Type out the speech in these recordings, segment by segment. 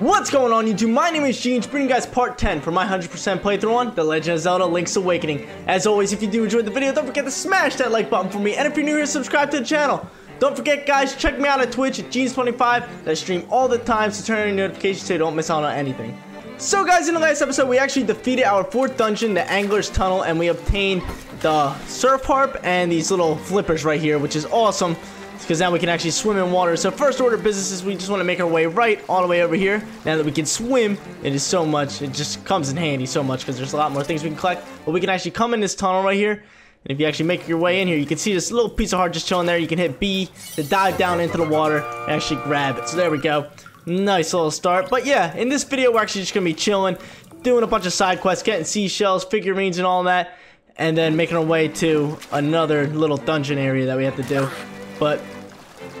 What's going on YouTube? My name is Gene, bringing you guys part 10 for my 100% playthrough on The Legend of Zelda Link's Awakening. As always, if you do enjoy the video, don't forget to smash that like button for me, and if you're new here, subscribe to the channel. Don't forget guys, check me out on Twitch at Genes25, I stream all the time, so turn on your notifications so you don't miss out on anything. So guys, in the last episode, we actually defeated our fourth dungeon, the Angler's Tunnel, and we obtained the Surf Harp and these little flippers right here, which is awesome because now we can actually swim in water. So first order business is we just want to make our way right all the way over here. Now that we can swim, it is so much, it just comes in handy so much because there's a lot more things we can collect. But we can actually come in this tunnel right here. And if you actually make your way in here, you can see this little piece of heart just chilling there. You can hit B to dive down into the water and actually grab it. So there we go. Nice little start. But yeah, in this video, we're actually just going to be chilling, doing a bunch of side quests, getting seashells, figurines, and all that. And then making our way to another little dungeon area that we have to do. But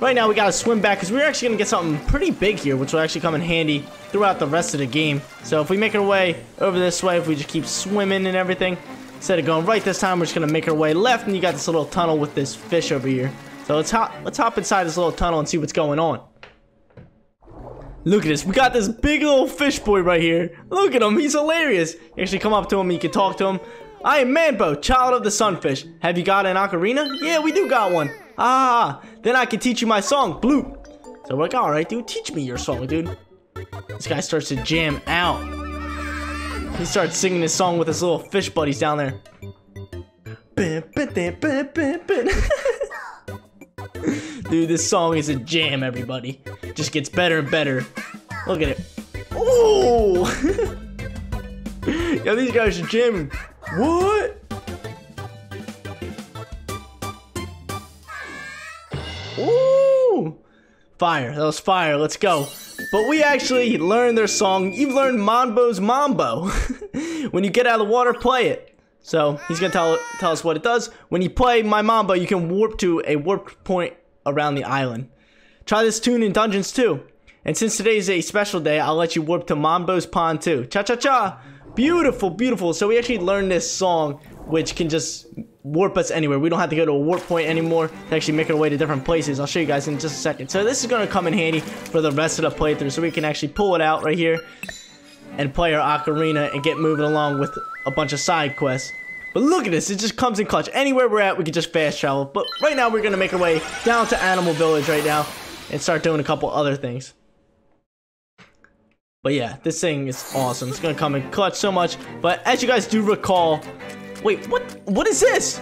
Right now, we gotta swim back because we're actually gonna get something pretty big here, which will actually come in handy throughout the rest of the game. So if we make our way over this way, if we just keep swimming and everything, instead of going right this time, we're just gonna make our way left, and you got this little tunnel with this fish over here. So let's hop, let's hop inside this little tunnel and see what's going on. Look at this. We got this big little fish boy right here. Look at him. He's hilarious. You actually come up to him. You can talk to him. I am Manbo, child of the sunfish. Have you got an ocarina? Yeah, we do got one. Ah, then I can teach you my song, Bloop. So we're like, all right, dude, teach me your song, dude. This guy starts to jam out. He starts singing his song with his little fish buddies down there. Dude, this song is a jam, everybody. Just gets better and better. Look at it. Oh! Yo, these guys are jamming. What? Fire. That was fire. Let's go. But we actually learned their song. You've learned Manbo's Mambo. when you get out of the water, play it. So he's gonna tell tell us what it does. When you play My Mambo, you can warp to a warp point around the island. Try this tune in dungeons too. And since today is a special day, I'll let you warp to Manbo's Pond too. Cha cha cha! Beautiful, beautiful. So we actually learned this song, which can just warp us anywhere. We don't have to go to a warp point anymore to actually make our way to different places. I'll show you guys in just a second. So this is going to come in handy for the rest of the playthrough. So we can actually pull it out right here and play our ocarina and get moving along with a bunch of side quests. But look at this, it just comes in clutch. Anywhere we're at, we can just fast travel. But right now, we're going to make our way down to Animal Village right now and start doing a couple other things. But yeah, this thing is awesome. It's going to come in clutch so much. But as you guys do recall, Wait, what? What is this?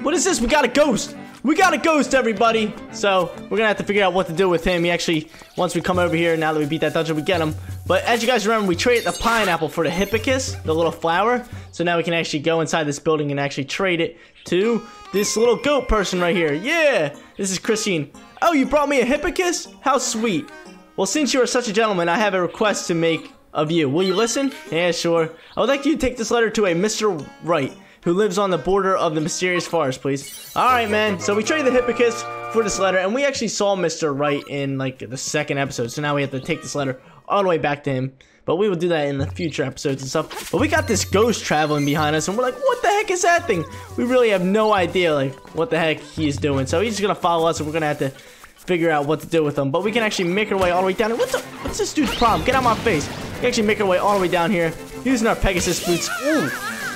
What is this? We got a ghost. We got a ghost, everybody. So we're gonna have to figure out what to do with him. He actually, once we come over here, now that we beat that dungeon, we get him. But as you guys remember, we traded the pineapple for the hibiscus, the little flower. So now we can actually go inside this building and actually trade it to this little goat person right here. Yeah, this is Christine. Oh, you brought me a hibiscus? How sweet. Well, since you are such a gentleman, I have a request to make of you. Will you listen? Yeah, sure. I would like you to take this letter to a Mr. Wright, who lives on the border of the mysterious forest, please. Alright, man. So we traded the hibiscus for this letter, and we actually saw Mr. Wright in, like, the second episode. So now we have to take this letter all the way back to him. But we will do that in the future episodes and stuff. But we got this ghost traveling behind us, and we're like, what the heck is that thing? We really have no idea, like, what the heck he's doing. So he's gonna follow us, and we're gonna have to figure out what to do with him. But we can actually make our way all the way down. What's, the, what's this dude's problem? Get out of my face. We actually make our way all the way down here using our Pegasus boots ooh,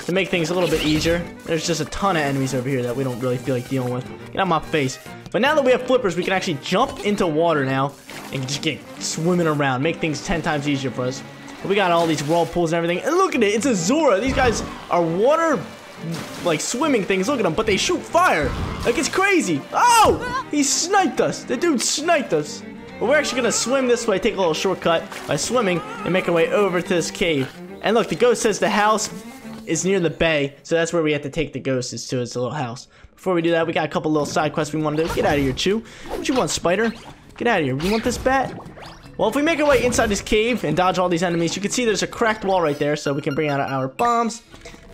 to make things a little bit easier. There's just a ton of enemies over here that we don't really feel like dealing with. Get out my face. But now that we have flippers, we can actually jump into water now and just get swimming around. Make things 10 times easier for us. But we got all these whirlpools and everything. And look at it. It's a Zora. These guys are water like swimming things. Look at them, but they shoot fire. Like it's crazy. Oh, he sniped us. The dude sniped us. But we're actually gonna swim this way, take a little shortcut by swimming and make our way over to this cave. And look, the ghost says the house is near the bay, so that's where we have to take the ghost is to his little house. Before we do that, we got a couple little side quests we want to do. Get out of here, Chew. What you want, Spider? Get out of here. You want this bat? Well, if we make our way inside this cave and dodge all these enemies, you can see there's a cracked wall right there, so we can bring out our bombs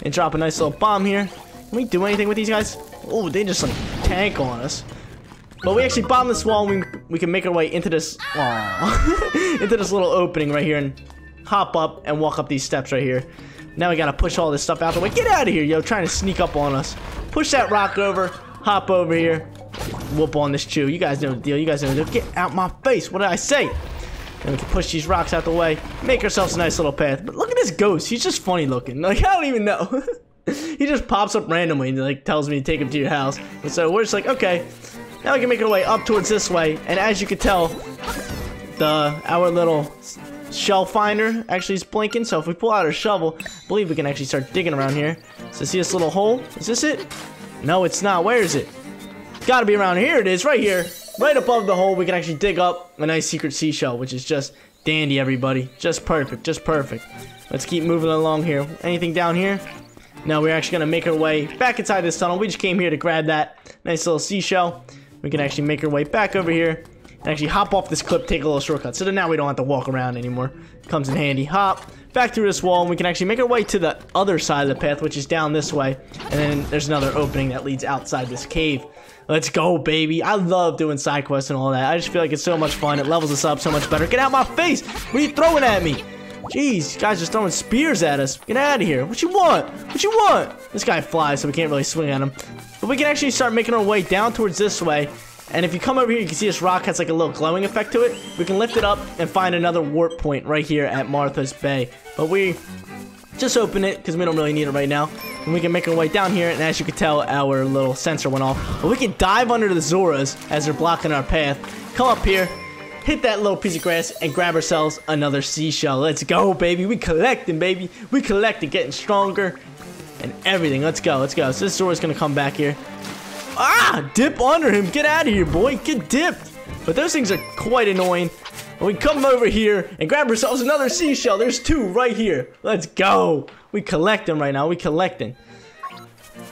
and drop a nice little bomb here. Can we do anything with these guys? Oh, they just like tank on us. But we actually bomb this wall and we, we can make our way into this, into this little opening right here and hop up and walk up these steps right here. Now we gotta push all this stuff out the way. Get out of here, yo, trying to sneak up on us. Push that rock over, hop over here, whoop on this chew. You guys know the deal, you guys know the deal. Get out my face, what did I say? And we can push these rocks out the way, make ourselves a nice little path. But look at this ghost. He's just funny looking. Like, I don't even know. he just pops up randomly and like tells me to take him to your house. And so we're just like, okay. Now we can make our way up towards this way. And as you can tell, the our little shell finder actually is blinking. So if we pull out our shovel, I believe we can actually start digging around here. So see this little hole? Is this it? No, it's not. Where is it? Gotta be around here. It is, right here. Right above the hole, we can actually dig up a nice secret seashell, which is just dandy, everybody. Just perfect, just perfect. Let's keep moving along here. Anything down here? No, we're actually gonna make our way back inside this tunnel. We just came here to grab that nice little seashell. We can actually make our way back over here and actually hop off this clip, take a little shortcut. So now we don't have to walk around anymore. Comes in handy. Hop back through this wall, and we can actually make our way to the other side of the path, which is down this way. And then there's another opening that leads outside this cave. Let's go, baby. I love doing side quests and all that. I just feel like it's so much fun. It levels us up so much better. Get out of my face! What are you throwing at me? Jeez, you guys just throwing spears at us. Get out of here. What you want? What you want? This guy flies, so we can't really swing at him. But we can actually start making our way down towards this way. And if you come over here, you can see this rock has like a little glowing effect to it. We can lift it up and find another warp point right here at Martha's Bay. But we just open it because we don't really need it right now. And we can make our way down here. And as you can tell, our little sensor went off. But we can dive under the Zoras as they're blocking our path. Come up here, hit that little piece of grass, and grab ourselves another seashell. Let's go, baby. We collecting, baby. We collecting, getting stronger and everything. Let's go, let's go. So this Zora's going to come back here. Ah! Dip under him. Get out of here, boy. Get dipped. But those things are quite annoying. And we come over here and grab ourselves another seashell. There's two right here. Let's go. We collect them right now. We collecting.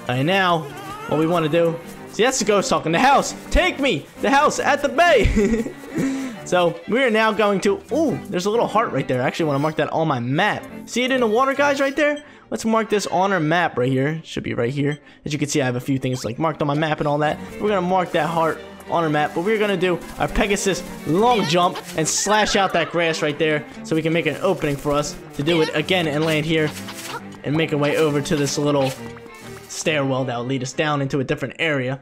And now, what we want to do... See, that's the ghost talking. The house. Take me. The house at the bay. so, we are now going to... Ooh, there's a little heart right there. I actually want to mark that on my map. See it in the water, guys, right there? Let's mark this on our map right here. Should be right here. As you can see, I have a few things like marked on my map and all that. We're to mark that heart on our map, but we're to do our Pegasus long jump and slash out that grass right there so we can make an opening for us to do it again and land here and make our way over to this little stairwell that will lead us down into a different area.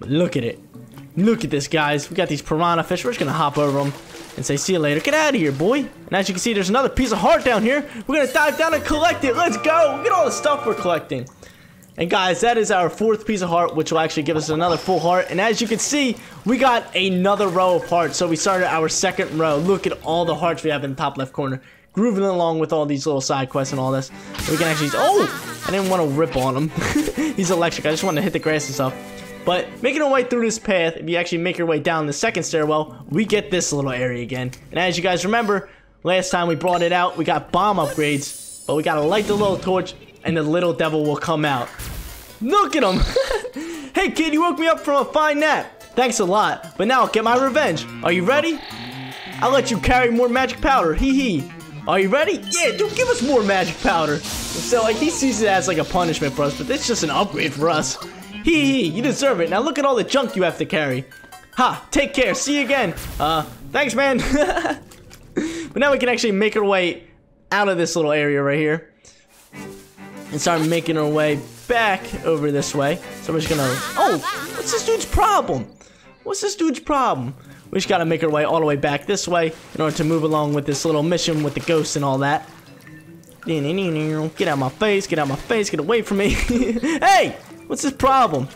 But look at it. Look at this, guys. We got these piranha fish. We're just going to hop over them and say, see you later. Get out of here, boy. And as you can see, there's another piece of heart down here. We're going to dive down and collect it. Let's go. Look at all the stuff we're collecting. And guys, that is our fourth piece of heart, which will actually give us another full heart. And as you can see, we got another row of hearts. So we started our second row. Look at all the hearts we have in the top left corner. Grooving along with all these little side quests and all this. we can actually... Oh! I didn't want to rip on him. He's electric. I just wanted to hit the grass and stuff. But making our way through this path, if you actually make your way down the second stairwell, we get this little area again. And as you guys remember, last time we brought it out, we got bomb upgrades. But we gotta light the little torch, and the little devil will come out. Look at him! hey kid, you woke me up from a fine nap. Thanks a lot, but now get my revenge. Are you ready? I'll let you carry more magic powder, hee hee. Are you ready? Yeah, dude, give us more magic powder. So, like, he sees it as, like, a punishment for us, but it's just an upgrade for us. Hee hee, you deserve it. Now look at all the junk you have to carry. Ha, take care. See you again. Uh, thanks, man. but now we can actually make our way out of this little area right here. And start making our way back over this way. So we're just gonna... Oh, what's this dude's problem? What's this dude's problem? We just gotta make our way all the way back this way in order to move along with this little mission with the ghosts and all that. Get out of my face, get out of my face, get away from me. hey! What's his problem?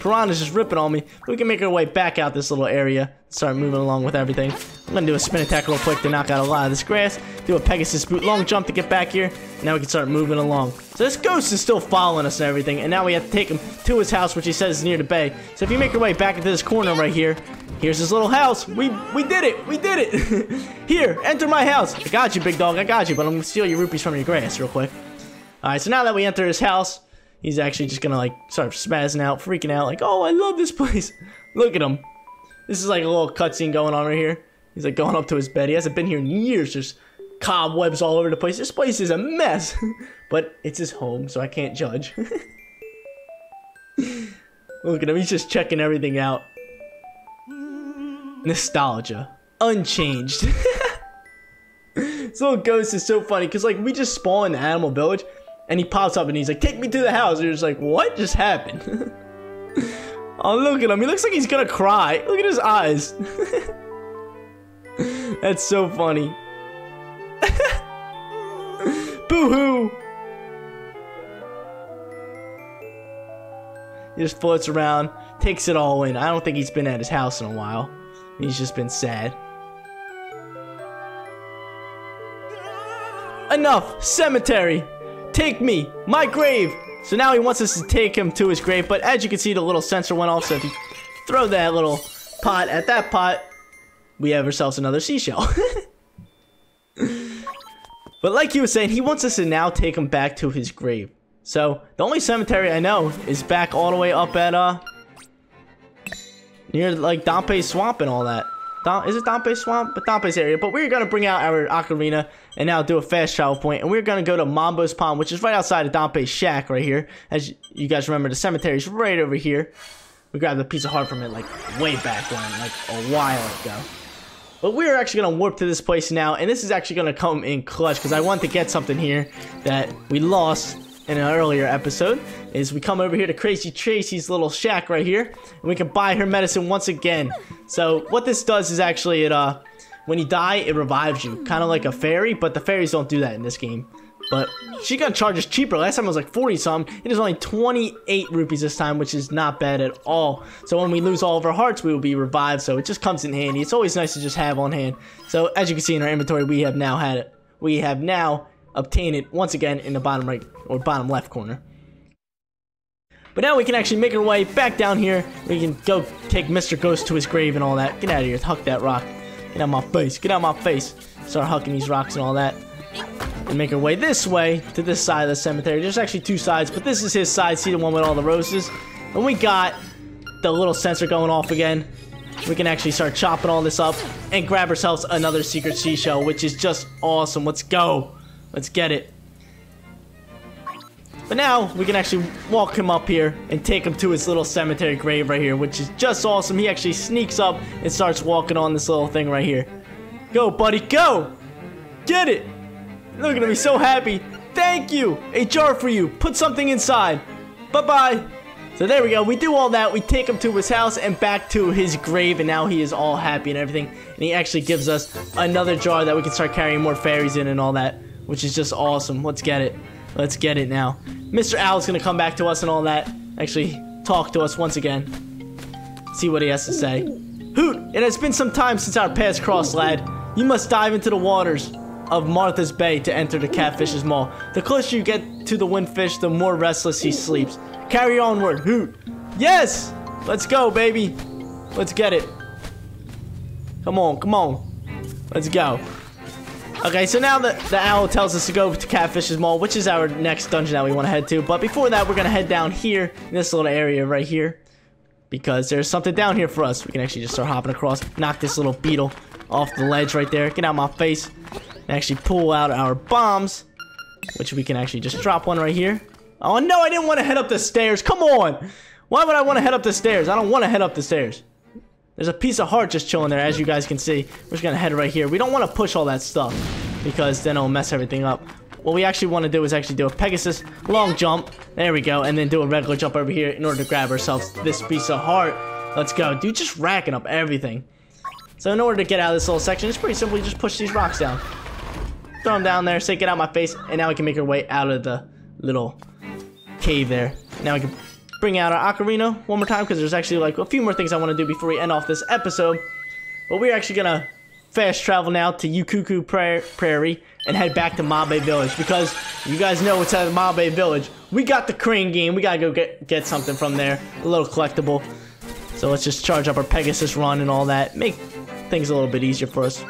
Piranha's just ripping on me. We can make our way back out this little area. Start moving along with everything. I'm gonna do a spin attack real quick to knock out a lot of this grass. Do a Pegasus boot long jump to get back here. Now we can start moving along. So this ghost is still following us and everything. And now we have to take him to his house, which he says is near the bay. So if you make your way back into this corner right here, here's his little house. We we did it. We did it. here, enter my house. I got you, big dog. I got you. But I'm gonna steal your rupees from your grass real quick. Alright, so now that we enter his house, he's actually just gonna like start spazzing out, freaking out, like, oh, I love this place. Look at him. This is like a little cutscene going on right here. He's like going up to his bed. He hasn't been here in years. There's cobwebs all over the place. This place is a mess. but it's his home, so I can't judge. Look at him. He's just checking everything out. Nostalgia. Unchanged. this little ghost is so funny because like we just spawn in the animal village and he pops up and he's like, take me to the house. And you're just like, what just happened? oh, look at him. He looks like he's gonna cry. Look at his eyes. That's so funny. Boo-hoo! He just floats around, takes it all in. I don't think he's been at his house in a while. He's just been sad. Enough! Cemetery! Take me! My grave! So now he wants us to take him to his grave, but as you can see, the little sensor went off, so if you throw that little pot at that pot, we have ourselves another seashell. but like he was saying, he wants us to now take him back to his grave. So, the only cemetery I know is back all the way up at, uh, near, like, Dampé Swamp and all that. Is it Dampé Swamp? But Dampé's area. But we're going to bring out our ocarina and now do a fast travel point. And we're going to go to Manbo's Pond, which is right outside of Dampé's shack right here. As you guys remember, the cemetery's right over here. We grabbed a piece of heart from it, like, way back when, like, a while ago. But we're actually going to warp to this place now. And this is actually going to come in clutch because I want to get something here that we lost in an earlier episode is we come over here to Crazy Tracy's little shack right here and we can buy her medicine once again. So what this does is actually it uh when you die it revives you kind of like a fairy but the fairies don't do that in this game. But she gonna charge us cheaper. Last time it was like 40 something. It is only 28 rupees this time, which is not bad at all. So when we lose all of our hearts, we will be revived. So it just comes in handy. It's always nice to just have on hand. So as you can see in our inventory, we have now had it. We have now obtained it once again in the bottom right or bottom left corner. But now we can actually make our way back down here. We can go take Mr. Ghost to his grave and all that. Get out of here. Huck that rock. Get out of my face. Get out of my face. Start hucking these rocks and all that. And make our way this way to this side of the cemetery. There's actually two sides, but this is his side. See the one with all the roses? And we got the little sensor going off again. We can actually start chopping all this up and grab ourselves another secret seashell, which is just awesome. Let's go. Let's get it. But now, we can actually walk him up here and take him to his little cemetery grave right here, which is just awesome. He actually sneaks up and starts walking on this little thing right here. Go, buddy, go! Get it! Look him, he's so happy. Thank you! A jar for you. Put something inside. Bye-bye. So there we go. We do all that. We take him to his house and back to his grave. And now he is all happy and everything. And he actually gives us another jar that we can start carrying more fairies in and all that. Which is just awesome. Let's get it. Let's get it now. Mr. Owl's gonna come back to us and all that. Actually, talk to us once again. See what he has to say. Hoot! It has been some time since our paths crossed, lad. You must dive into the waters of Martha's Bay to enter the catfish's maw. The closer you get to the windfish, the more restless he sleeps. Carry onward, Hoot. Yes! Let's go, baby. Let's get it. Come on, come on. Let's go. Okay, so now the, the owl tells us to go to Catfish's Maw, which is our next dungeon that we want to head to. But before that, we're going to head down here, in this little area right here. Because there's something down here for us. We can actually just start hopping across, knock this little beetle off the ledge right there. Get out my face. And actually pull out our bombs. Which we can actually just drop one right here. Oh no, I didn't want to head up the stairs. Come on. Why would I want to head up the stairs? I don't want to head up the stairs. There's a piece of heart just chilling there, as you guys can see. We're just gonna head right here. We don't want to push all that stuff, because then it'll mess everything up. What we actually want to do is actually do a Pegasus long jump. There we go. And then do a regular jump over here in order to grab ourselves this piece of heart. Let's go. Dude, just racking up everything. So in order to get out of this little section, it's pretty simple. You just push these rocks down. Throw them down there, say get out my face, and now we can make our way out of the little cave there. Now we can bring out our ocarina one more time because there's actually like a few more things I want to do before we end off this episode. But we're actually gonna fast travel now to Ukuku Prairie and head back to Mabe Village because you guys know what's at Mabe Village. We got the crane game. We gotta go get get something from there, a little collectible. So let's just charge up our Pegasus run and all that, make things a little bit easier for us,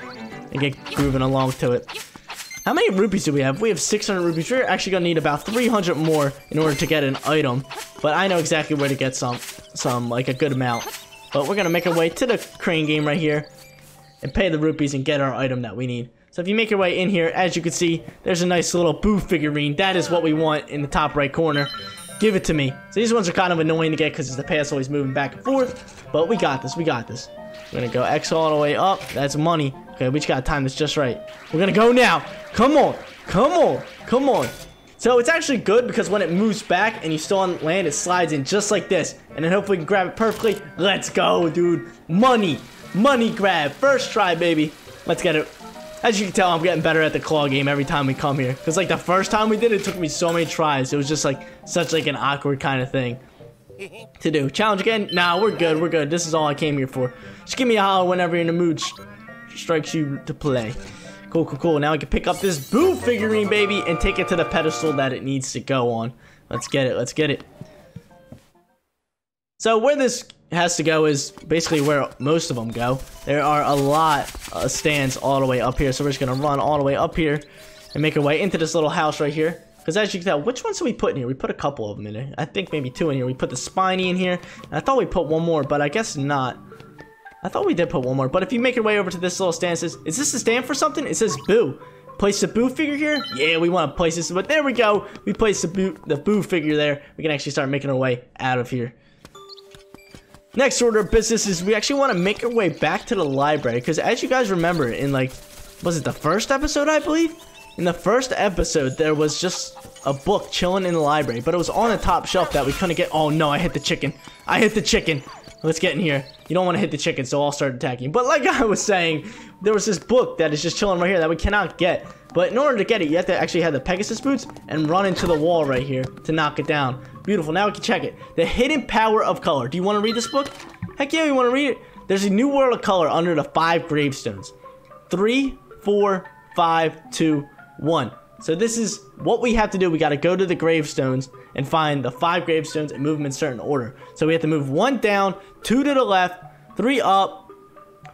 and get grooving along to it. How many rupees do we have? We have 600 rupees. We're actually gonna need about 300 more in order to get an item. But I know exactly where to get some, some like a good amount. But we're gonna make our way to the crane game right here and pay the rupees and get our item that we need. So if you make your way in here, as you can see, there's a nice little Boo figurine. That is what we want in the top right corner. Give it to me. So these ones are kind of annoying to get because the path's always moving back and forth. But we got this. We got this. We're gonna go X all the way up. That's money. Okay, we just gotta time this just right. We're gonna go now. Come on. Come on. Come on. So it's actually good because when it moves back and you still on land, it slides in just like this. And then hopefully we can grab it perfectly. Let's go, dude. Money. Money grab. First try, baby. Let's get it. As you can tell, I'm getting better at the claw game every time we come here. Because, like, the first time we did it, it took me so many tries. It was just, like, such, like, an awkward kind of thing to do. Challenge again? Nah, we're good. We're good. This is all I came here for. Just give me a holler whenever you're in the mood strikes you to play. Cool, cool, cool. Now I can pick up this Boo figurine, baby, and take it to the pedestal that it needs to go on. Let's get it. Let's get it. So where this has to go is basically where most of them go. There are a lot of stands all the way up here, so we're just going to run all the way up here and make our way into this little house right here. Because as you can tell, which ones did we put in here? We put a couple of them in there. I think maybe two in here. We put the spiny in here. I thought we put one more, but I guess not. I thought we did put one more. But if you make your way over to this little stand, says, is this a stand for something? It says Boo. Place the Boo figure here? Yeah, we want to place this. But there we go. We placed the Boo, the Boo figure there. We can actually start making our way out of here. Next order of business is we actually want to make our way back to the library. Because as you guys remember in like, was it the first episode, I believe? In the first episode, there was just a book chilling in the library, but it was on the top shelf that we couldn't get. Oh no, I hit the chicken. I hit the chicken. Let's get in here. You don't want to hit the chicken, so I'll start attacking. But like I was saying, there was this book that is just chilling right here that we cannot get. But in order to get it, you have to actually have the Pegasus boots and run into the wall right here to knock it down. Beautiful. Now we can check it. The Hidden Power of Color. Do you want to read this book? Heck yeah, you want to read it. There's a new world of color under the five gravestones. Three, four, five, two, one. So this is what we have to do. We got to go to the gravestones and find the five gravestones and move them in certain order. So we have to move one down, two to the left, three up,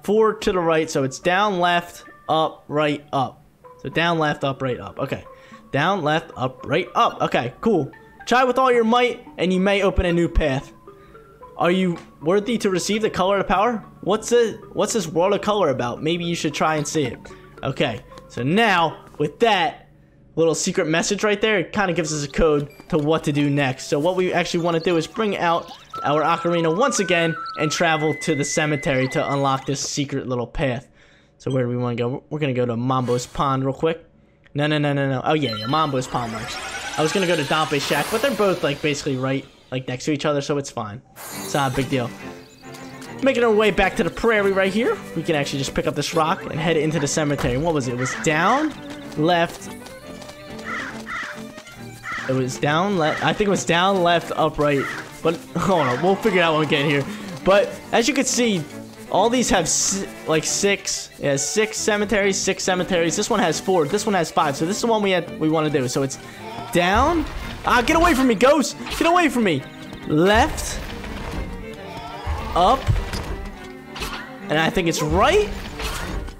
four to the right. So it's down, left, up, right, up. So down, left, up, right, up. Okay. Down, left, up, right, up. Okay, cool. Try with all your might, and you may open a new path. Are you worthy to receive the color of power? What's it? What's this world of color about? Maybe you should try and see it. Okay, so now with that little secret message right there, it kind of gives us a code to what to do next. So what we actually want to do is bring out our ocarina once again and travel to the cemetery to unlock this secret little path. So where do we want to go? We're going to go to Manbo's Pond real quick. No, no, no, no, no. Oh, yeah, yeah, Manbo's Pond works. I was going to go to Dampé's Shack, but they're both, like, basically right, like, next to each other, so it's fine. It's not a big deal. Making our way back to the prairie right here. We can actually just pick up this rock and head into the cemetery. What was it? It was down, left. It was down, left. I think it was down, left, up, right. But, hold on. We'll figure it out when we get here. But, as you can see, all these have si like six, yeah, six cemeteries, six cemeteries. This one has four. This one has five. So this is the one we had, we want to do. So it's down. Ah, get away from me, ghost! Get away from me. Left. Up. And I think it's right.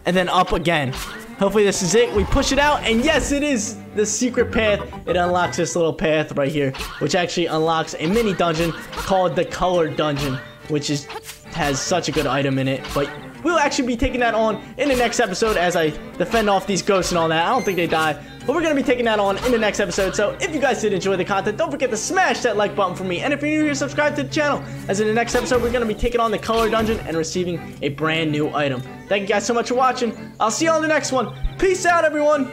And then up again. Hopefully this is it. We push it out, and yes, it is the secret path. It unlocks this little path right here, which actually unlocks a mini dungeon called the Color Dungeon, which is has such a good item in it, but we'll actually be taking that on in the next episode as I defend off these ghosts and all that. I don't think they die, but we're going to be taking that on in the next episode. So if you guys did enjoy the content, don't forget to smash that like button for me. And if you're new here, subscribe to the channel. As in the next episode, we're going to be taking on the Color Dungeon and receiving a brand new item. Thank you guys so much for watching. I'll see you on the next one. Peace out, everyone.